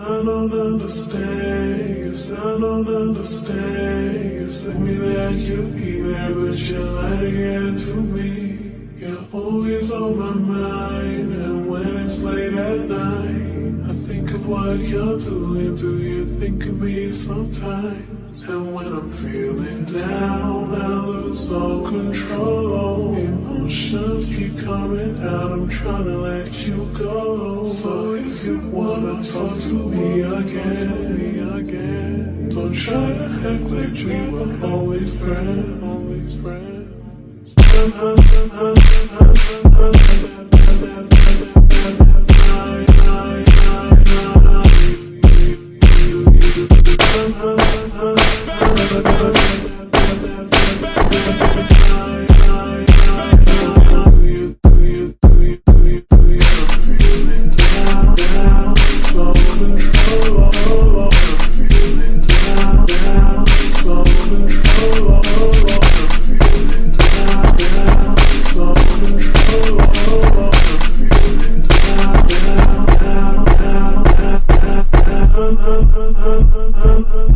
I don't understand, I don't understand. You say me that you'll be there, but you're lying to me. You're always on my mind, and when it's late at night, I think of what you're doing. Do you think of me sometimes? And when I'm feeling down, I lose all control. Emotions keep coming out, I'm trying to let you go. Wanna talk to me again, don't try to act like we were always friends, always friends.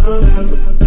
Thank you.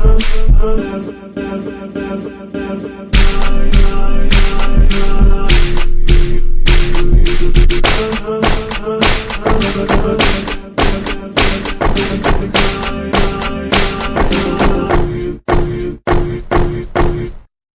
Again.